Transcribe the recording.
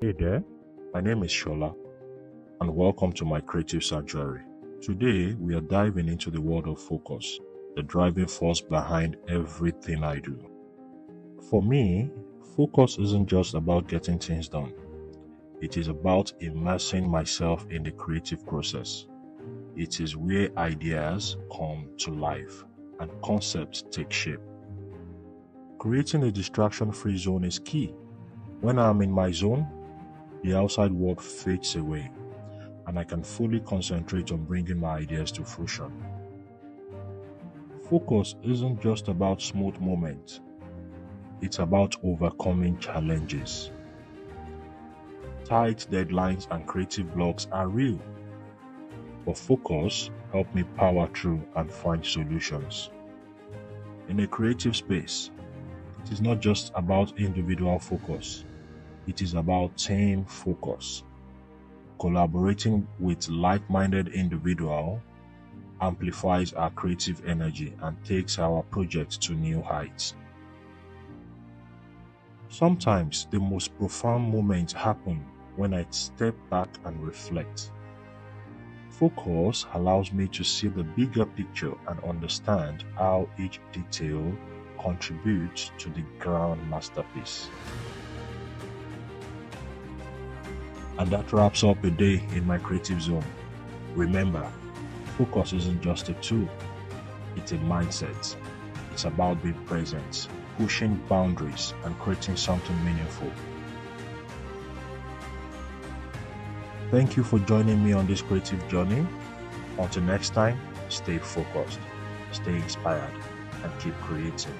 Hey there, my name is Shola, and welcome to my creative sanctuary. Today, we are diving into the world of focus, the driving force behind everything I do. For me, focus isn't just about getting things done, it is about immersing myself in the creative process. It is where ideas come to life and concepts take shape. Creating a distraction free zone is key. When I'm in my zone, the outside world fades away and I can fully concentrate on bringing my ideas to fruition. Focus isn't just about smooth moments, it's about overcoming challenges. Tight deadlines and creative blocks are real, but focus help me power through and find solutions. In a creative space, it is not just about individual focus, it is about team focus. Collaborating with like minded individuals amplifies our creative energy and takes our project to new heights. Sometimes the most profound moments happen when I step back and reflect. Focus allows me to see the bigger picture and understand how each detail contributes to the grand masterpiece. And that wraps up a day in my creative zone. Remember, focus isn't just a tool, it's a mindset. It's about being present, pushing boundaries, and creating something meaningful. Thank you for joining me on this creative journey. Until next time, stay focused, stay inspired, and keep creating.